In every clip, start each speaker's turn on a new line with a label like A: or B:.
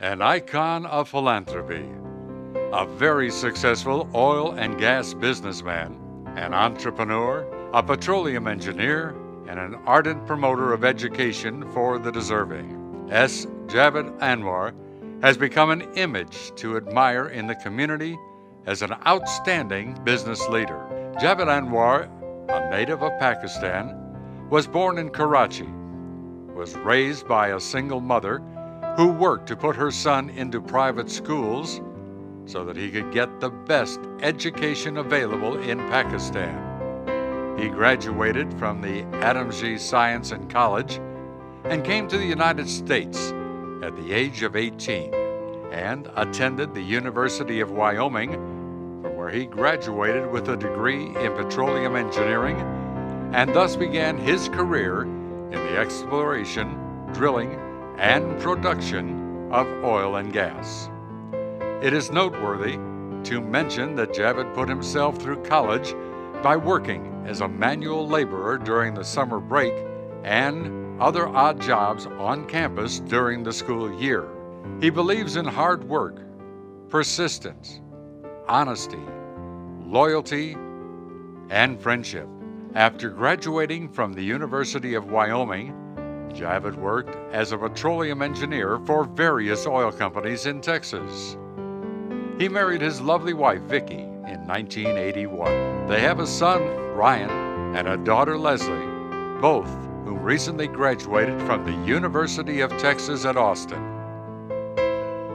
A: an icon of philanthropy, a very successful oil and gas businessman, an entrepreneur, a petroleum engineer, and an ardent promoter of education for the deserving. S. Javaid Anwar has become an image to admire in the community as an outstanding business leader. Javaid Anwar, a native of Pakistan, was born in Karachi, was raised by a single mother who worked to put her son into private schools so that he could get the best education available in Pakistan. He graduated from the Adamjee Science and College and came to the United States at the age of 18 and attended the University of Wyoming, from where he graduated with a degree in petroleum engineering and thus began his career in the exploration, drilling, and production of oil and gas. It is noteworthy to mention that Javaid put himself through college by working as a manual laborer during the summer break and other odd jobs on campus during the school year. He believes in hard work, persistence, honesty, loyalty, and friendship. After graduating from the University of Wyoming, Javaid worked as a petroleum engineer for various oil companies in Texas. He married his lovely wife, Vicki, in 1981. They have a son, Ryan, and a daughter, Leslie, both who recently graduated from the University of Texas at Austin.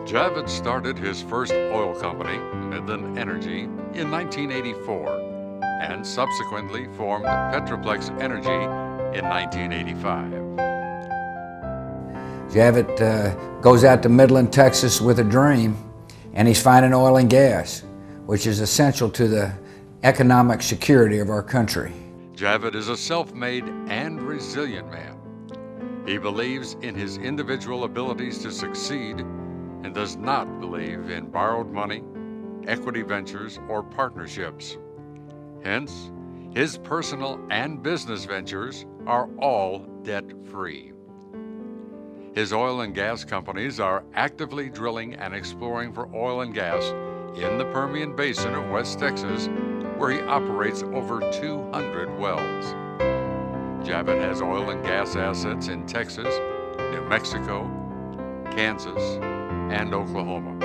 A: Javaid started his first oil company, Midland Energy, in 1984 and subsequently formed Petroplex Energy in 1985.
B: Javaid uh, goes out to Midland, Texas with a dream, and he's finding oil and gas, which is essential to the economic security of our country.
A: Javaid is a self made and resilient man. He believes in his individual abilities to succeed and does not believe in borrowed money, equity ventures, or partnerships. Hence, his personal and business ventures are all debt free. His oil and gas companies are actively drilling and exploring for oil and gas in the Permian Basin of West Texas, where he operates over 200 wells. Javaid has oil and gas assets in Texas, New Mexico, Kansas, and Oklahoma.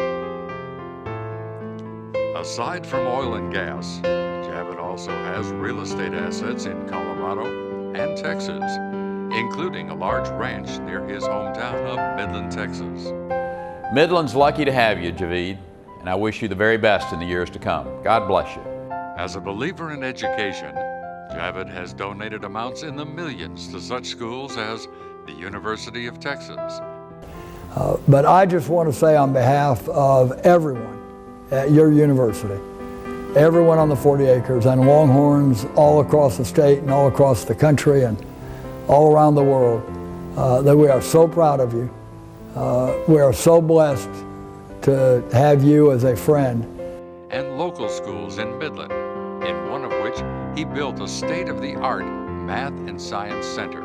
A: Aside from oil and gas, Javaid also has real estate assets in Colorado and Texas including a large ranch near his hometown of Midland, Texas.
C: Midland's lucky to have you, Javaid, and I wish you the very best in the years to come. God bless you.
A: As a believer in education, Javaid has donated amounts in the millions to such schools as the University of Texas.
D: Uh, but I just want to say on behalf of everyone at your university, everyone on the 40 acres and Longhorns all across the state and all across the country and all around the world uh, that we are so proud of you. Uh, we are so blessed to have you as a friend.
A: And local schools in Midland, in one of which he built a state of the art math and science center.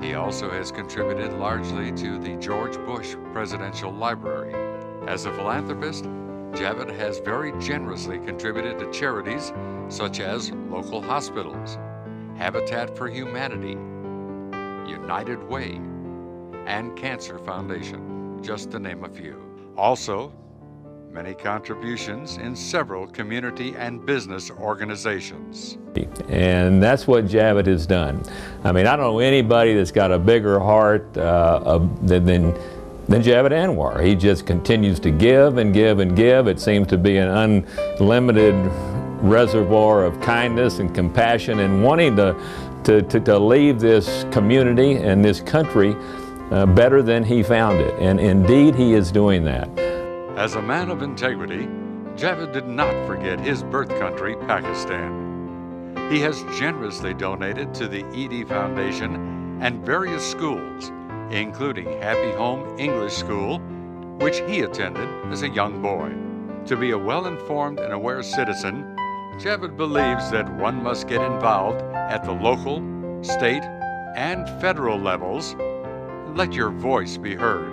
A: He also has contributed largely to the George Bush Presidential Library. As a philanthropist, Javaid has very generously contributed to charities such as local hospitals, Habitat for Humanity, United Way, and Cancer Foundation, just to name a few. Also, many contributions in several community and business organizations.
E: And that's what Javaid has done. I mean, I don't know anybody that's got a bigger heart uh, than, than, than Javaid Anwar. He just continues to give and give and give. It seems to be an unlimited reservoir of kindness and compassion and wanting to to, to, to leave this community and this country uh, better than he found it. And indeed, he is doing that.
A: As a man of integrity, Javaid did not forget his birth country, Pakistan. He has generously donated to the Edhi Foundation and various schools, including Happy Home English School, which he attended as a young boy. To be a well informed and aware citizen, Javaid believes that one must get involved at the local, state, and federal levels. Let your voice be heard.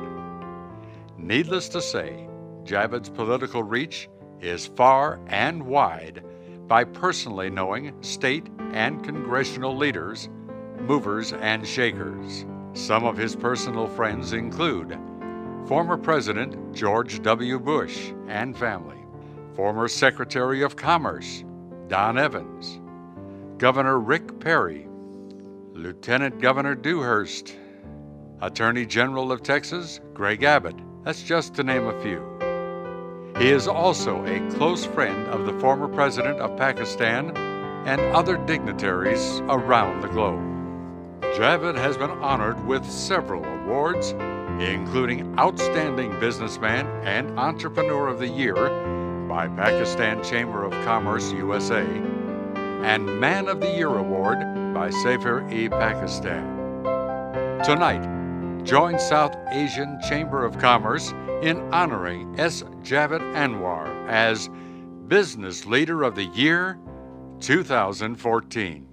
A: Needless to say, Javaid's political reach is far and wide by personally knowing state and congressional leaders, movers and shakers. Some of his personal friends include former President George W. Bush and family, former Secretary of Commerce Don Evans, Governor Rick Perry, Lieutenant Governor Dewhurst, Attorney General of Texas Greg Abbott. That's just to name a few. He is also a close friend of the former president of Pakistan and other dignitaries around the globe. Javaid has been honored with several awards, including Outstanding Businessman and Entrepreneur of the Year by Pakistan Chamber of Commerce USA and Man of the Year Award by Safer e Pakistan. Tonight, join South Asian Chamber of Commerce in honoring S. Javaid Anwar as Business Leader of the Year 2014.